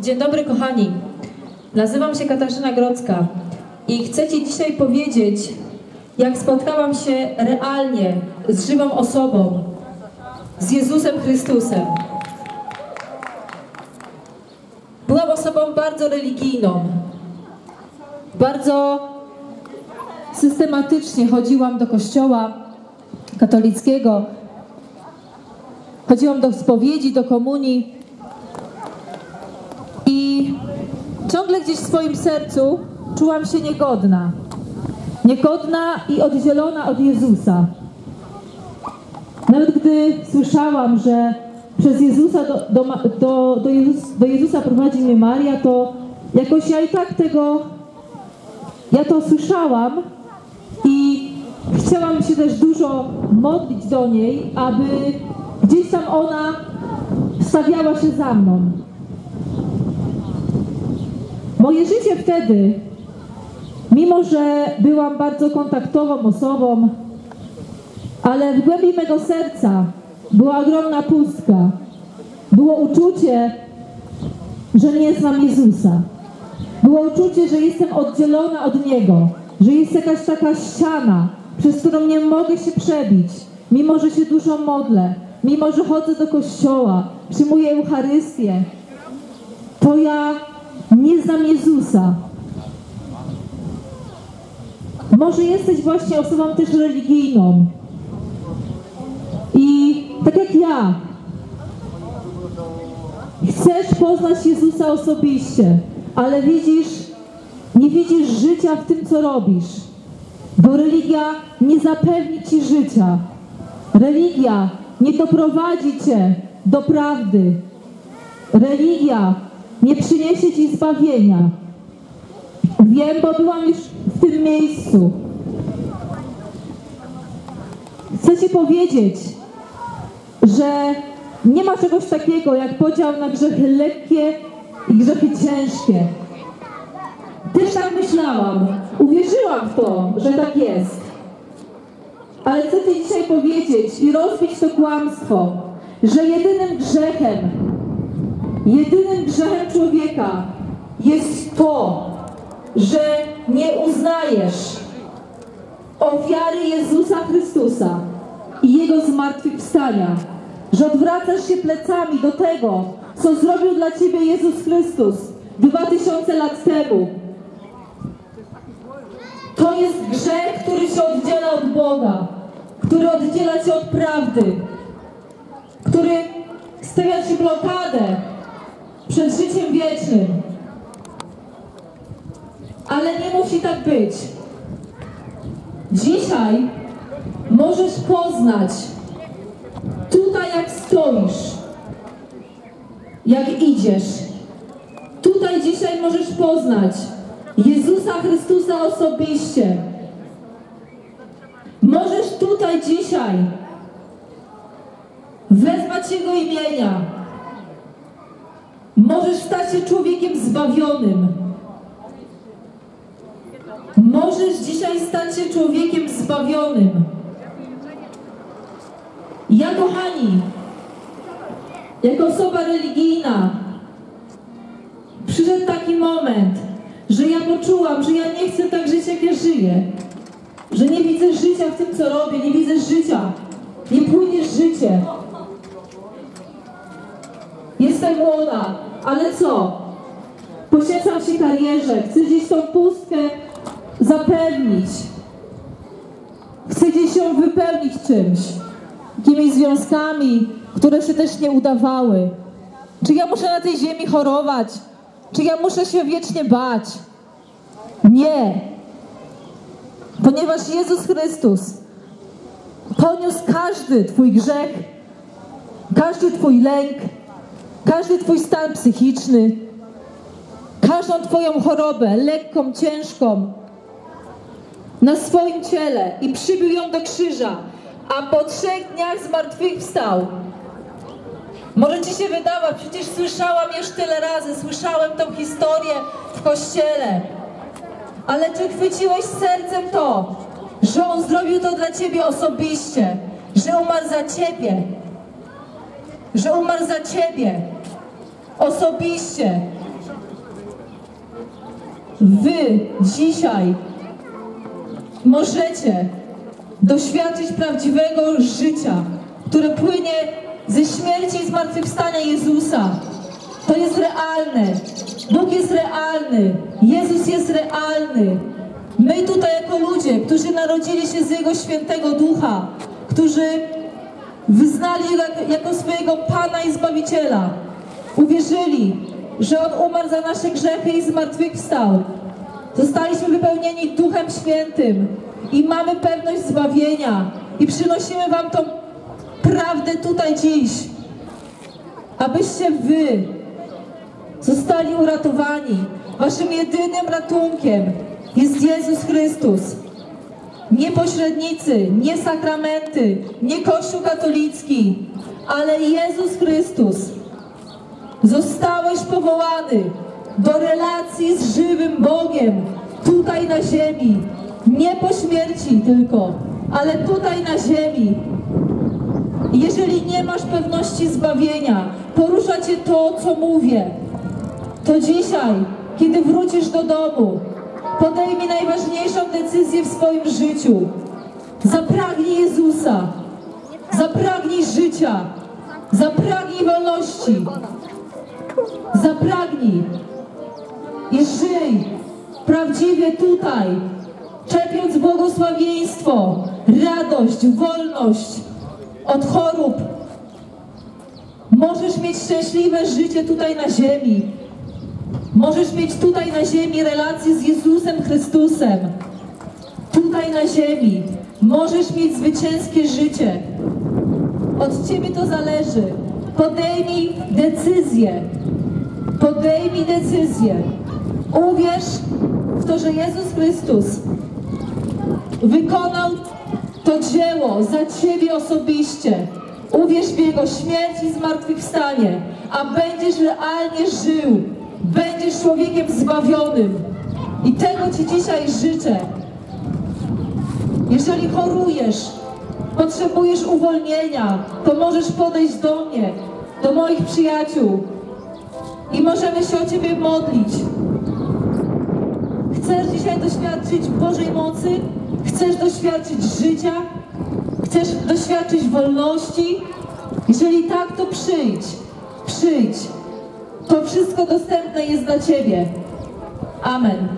Dzień dobry kochani. Nazywam się Katarzyna Grodzka i chcę Ci dzisiaj powiedzieć, jak spotkałam się realnie z żywą osobą, z Jezusem Chrystusem. Byłam osobą bardzo religijną. Bardzo systematycznie chodziłam do kościoła katolickiego. Chodziłam do spowiedzi, do komunii. I ciągle gdzieś w swoim sercu czułam się niegodna. Niegodna i oddzielona od Jezusa. Nawet gdy słyszałam, że przez Jezusa do, do, do, do, Jezus, do Jezusa prowadzi mnie Maria, to jakoś ja i tak tego, ja to słyszałam i chciałam się też dużo modlić do niej, aby gdzieś tam ona stawiała się za mną. Moje życie wtedy, mimo że byłam bardzo kontaktową osobą, ale w głębi mego serca była ogromna pustka. Było uczucie, że nie znam Jezusa. Było uczucie, że jestem oddzielona od Niego, że jest jakaś taka ściana, przez którą nie mogę się przebić, mimo że się dużo modlę, mimo że chodzę do kościoła, przyjmuję Eucharystię, to ja nie znam Jezusa. Może jesteś właśnie osobą też religijną. I tak jak ja, chcesz poznać Jezusa osobiście, ale widzisz, nie widzisz życia w tym, co robisz. Bo religia nie zapewni ci życia. Religia nie doprowadzi cię do prawdy. Religia nie przyniesie ci zbawienia. Wiem, bo byłam już w tym miejscu. Chcę ci powiedzieć, że nie ma czegoś takiego jak podział na grzechy lekkie i grzechy ciężkie. Też tak myślałam. Uwierzyłam w to, że tak jest. Ale chcę Ci dzisiaj powiedzieć i rozbić to kłamstwo, że jedynym grzechem, jedynym grzechem człowieka jest to, że nie uznajesz ofiary Jezusa Chrystusa i Jego zmartwychwstania, że odwracasz się plecami do tego, co zrobił dla Ciebie Jezus Chrystus dwa tysiące lat temu. To jest grzech, który się oddziela od Boga, który oddziela Cię od prawdy, który stawia Ci blokadę przed życiem wiecznym. Ale nie musi tak być. Dzisiaj możesz poznać tutaj jak stoisz, jak idziesz. Tutaj dzisiaj możesz poznać Jezusa Chrystusa osobiście. Możesz tutaj dzisiaj wezwać Jego imienia. Możesz stać się człowiekiem zbawionym. Możesz dzisiaj stać się człowiekiem zbawionym. Ja, kochani, jako osoba religijna, przyszedł taki moment, że ja poczułam, że ja nie chcę tak żyć, jak ja żyję. Że nie widzę życia w tym, co robię, nie widzę życia. Nie płynie życie. Jestem młoda, ale co? Poświęcam się karierze, chcę gdzieś tą pustkę zapewnić. Chcę gdzieś się wypełnić czymś. Jakimiś związkami, które się też nie udawały. Czy ja muszę na tej ziemi chorować? Czy ja muszę się wiecznie bać? Nie. Ponieważ Jezus Chrystus poniósł każdy Twój grzech, każdy Twój lęk, każdy Twój stan psychiczny, każdą Twoją chorobę, lekką, ciężką, na swoim ciele i przybił ją do krzyża, a po trzech dniach zmartwychwstał. Może ci się wydawać, przecież słyszałam już tyle razy, słyszałem tą historię w kościele. Ale czy chwyciłeś sercem to, że On zrobił to dla ciebie osobiście, że umarł za ciebie, że umarł za ciebie osobiście, Wy dzisiaj możecie doświadczyć prawdziwego życia, które płynie ze śmierci i zmartwychwstania Jezusa. To jest realne. Bóg jest realny. Jezus jest realny. My tutaj jako ludzie, którzy narodzili się z Jego świętego ducha, którzy wyznali Go jako- jako swojego Pana i Zbawiciela, uwierzyli, że On umarł za nasze grzechy i zmartwychwstał. Zostaliśmy wypełnieni Duchem Świętym i mamy pewność zbawienia i przynosimy Wam tą prawdę tutaj dziś, abyście Wy zostali uratowani. Waszym jedynym ratunkiem jest Jezus Chrystus. Nie pośrednicy, nie sakramenty, nie Kościół katolicki, ale Jezus Chrystus. Zostałeś powołany do relacji z żywym Bogiem tutaj na ziemi. Nie po śmierci tylko, ale tutaj na ziemi. Jeżeli nie masz pewności zbawienia, porusza cię to, co mówię, to dzisiaj, kiedy wrócisz do domu, podejmij najważniejszą decyzję w swoim życiu. Zapragnij Jezusa, zapragnij życia, zapragnij wolności, zapragnij i żyj prawdziwie tutaj, czerpiąc błogosławieństwo, radość, wolność od chorób. Możesz mieć szczęśliwe życie tutaj na ziemi. Możesz mieć tutaj na ziemi relacje z Jezusem Chrystusem. Tutaj na ziemi możesz mieć zwycięskie życie. Od Ciebie to zależy. Podejmij decyzję. Podejmij decyzję. Uwierz w to, że Jezus Chrystus wykonał to dzieło za Ciebie osobiście. Uwierz w Jego śmierć i zmartwychwstanie, a będziesz realnie żył. Będziesz człowiekiem zbawionym. I tego Ci dzisiaj życzę. Jeżeli chorujesz, potrzebujesz uwolnienia, to możesz podejść do mnie, do moich przyjaciół i możemy się o Ciebie modlić. Chcesz dzisiaj doświadczyć Bożej mocy? Chcesz doświadczyć życia? Chcesz doświadczyć wolności? Jeżeli tak, to przyjdź. Przyjdź. To wszystko dostępne jest dla Ciebie. Amen.